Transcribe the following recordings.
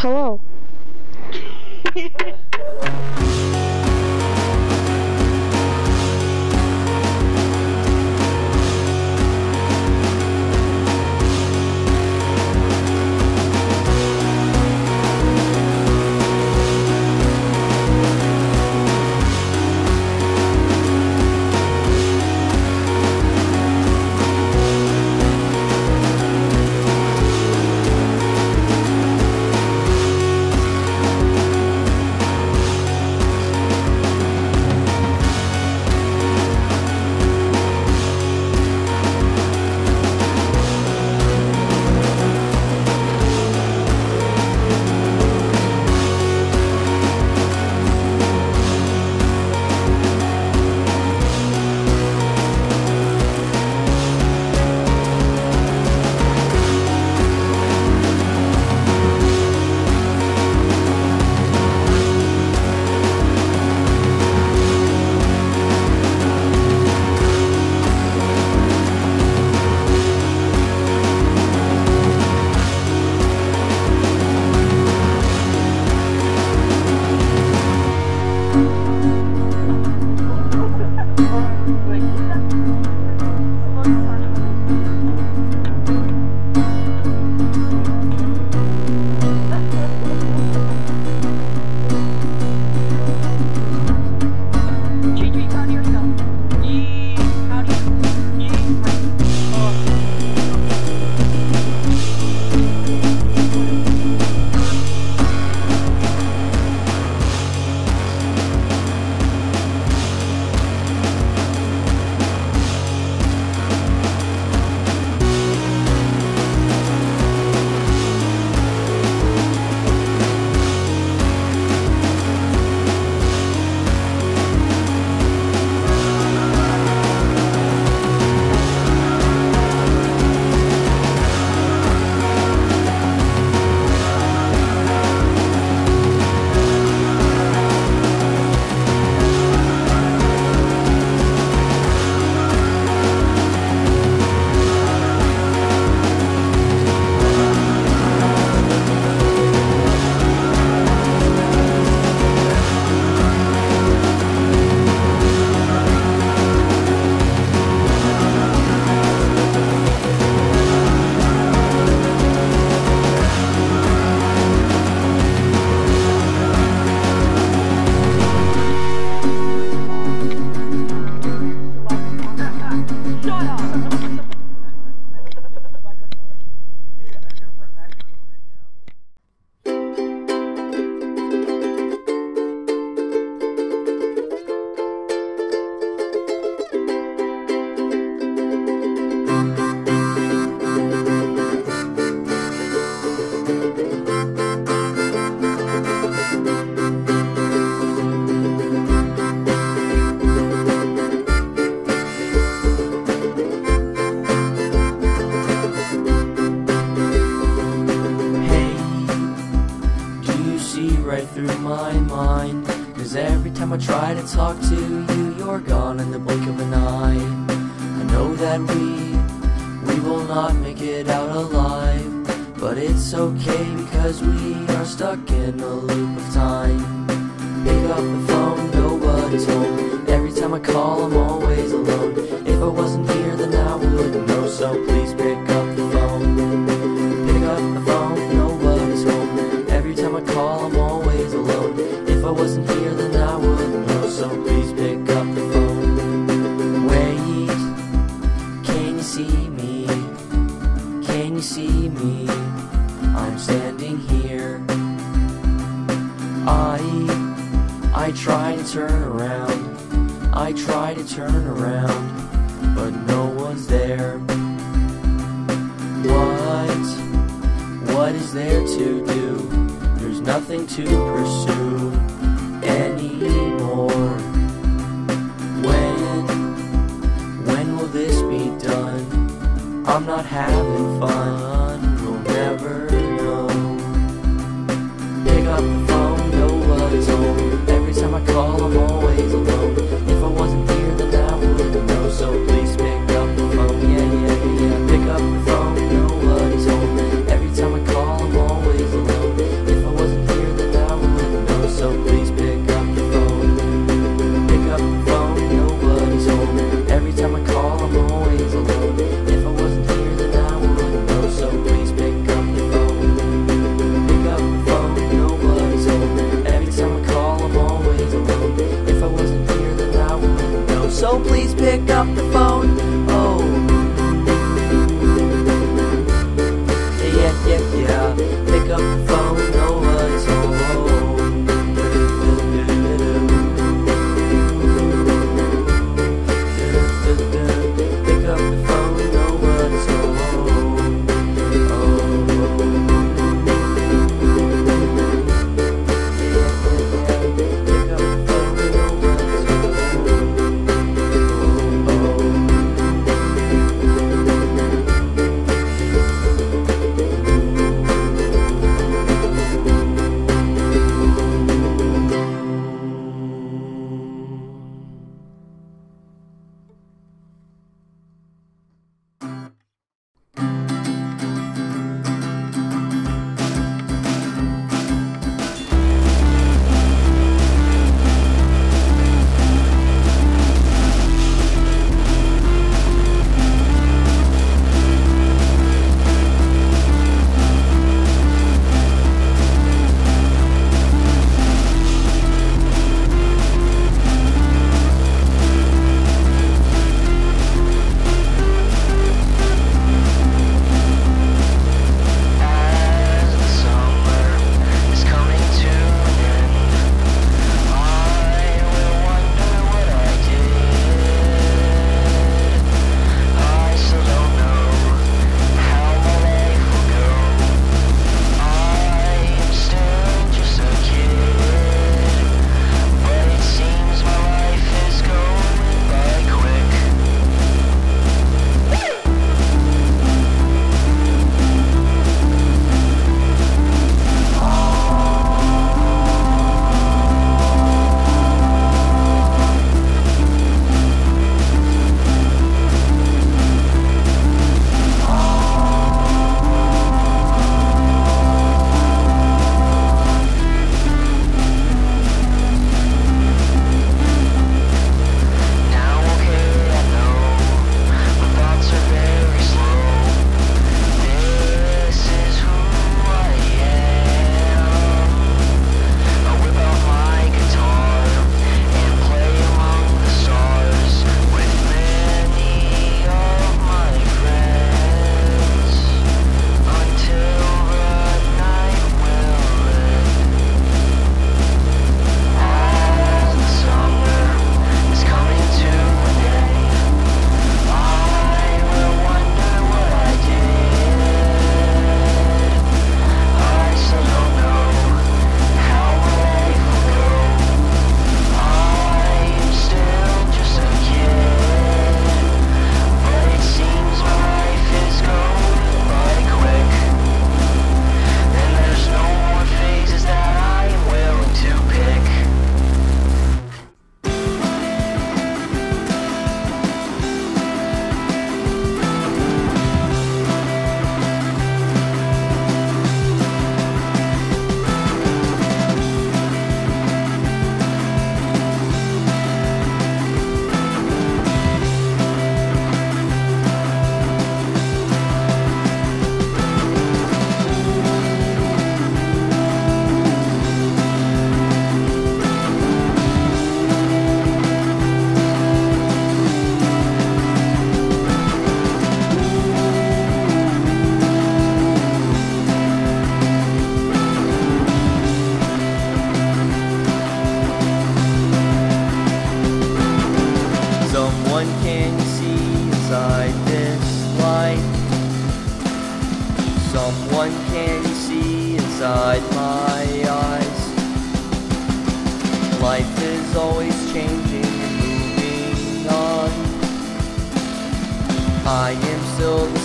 Hello. try to talk to you, you're gone in the blink of an eye. I know that we, we will not make it out alive. But it's okay because we are stuck in a loop of time. Pick up the phone, nobody's home. Every time I call, I'm always alone. If I wasn't here, then I wouldn't know. So please pick up the phone. Pick up the phone, nobody's home. Every time I call, I'm always alone. If I wasn't here,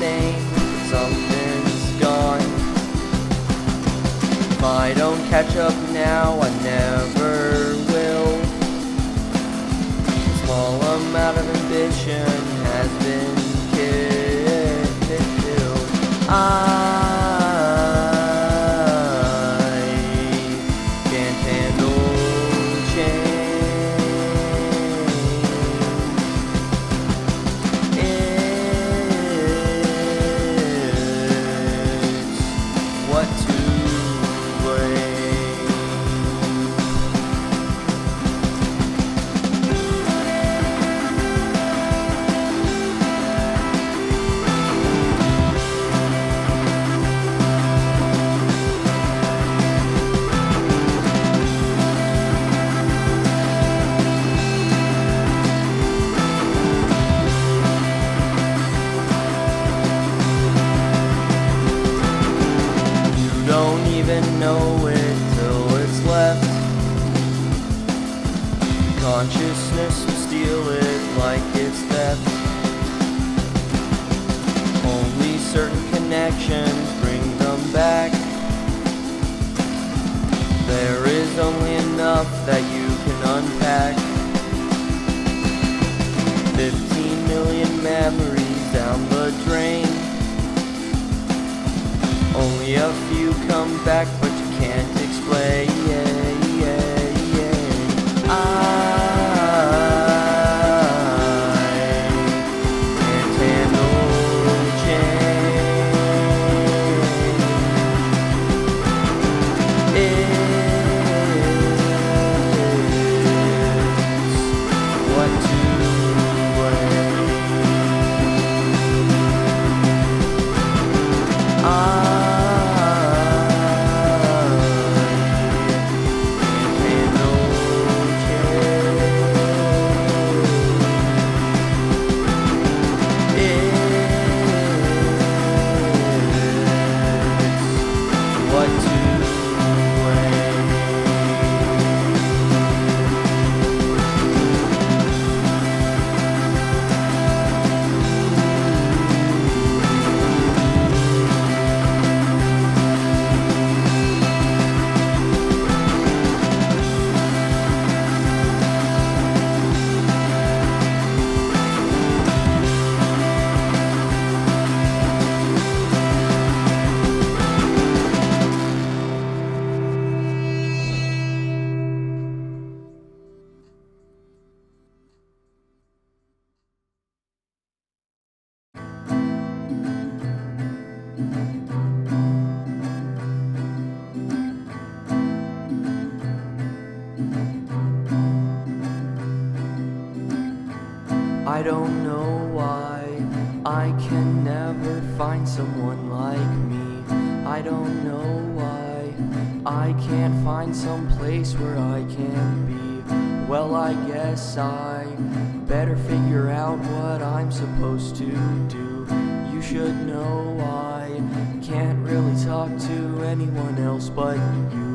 same. Something's gone. If I don't catch up now, I never will. A small amount of ambition has been killed. I I can never find someone like me. I don't know why. I can't find some place where I can be. Well, I guess I better figure out what I'm supposed to do. You should know I can't really talk to anyone else but you.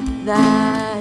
That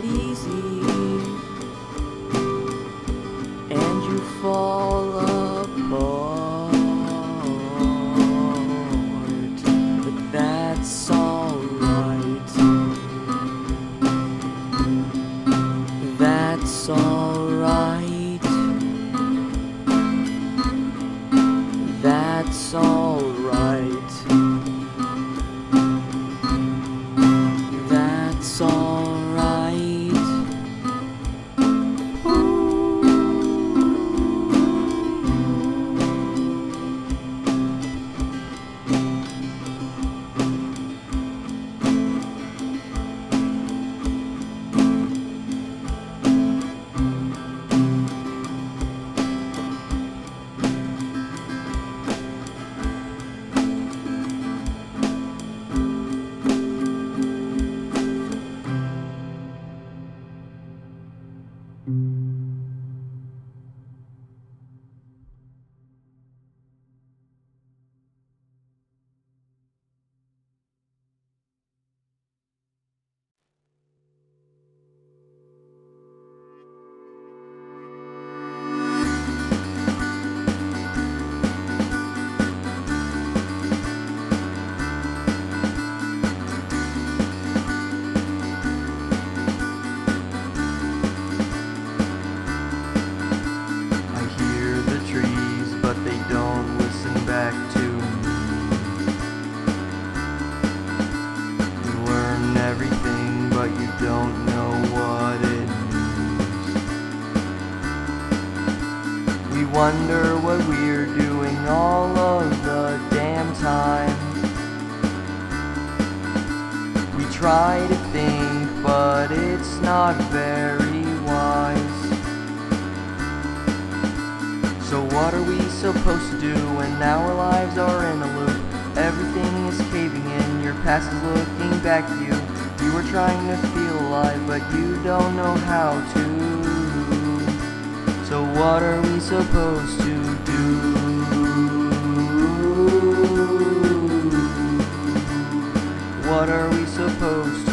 it's not very wise. So what are we supposed to do when our lives are in a loop? Everything is caving in, your past is looking back at you. You are trying to feel alive, but you don't know how to. So what are we supposed to do? What are we supposed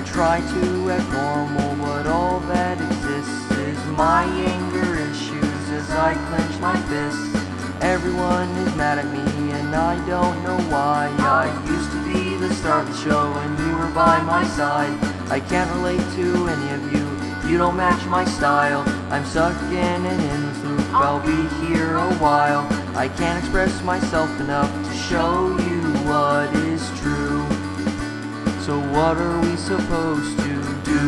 I try to act normal, but all that exists is my anger issues as I clench my fists. Everyone is mad at me, and I don't know why. I used to be the star of the show, and you were by my side. I can't relate to any of you, you don't match my style. I'm stuck in an endless loop, I'll be here a while. I can't express myself enough to show you what is true. So what are we supposed to do?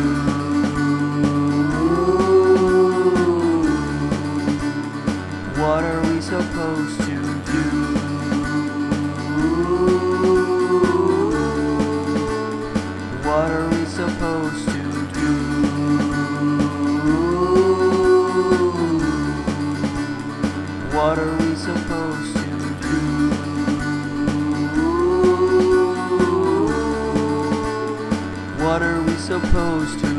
What are we supposed to do? What are supposed to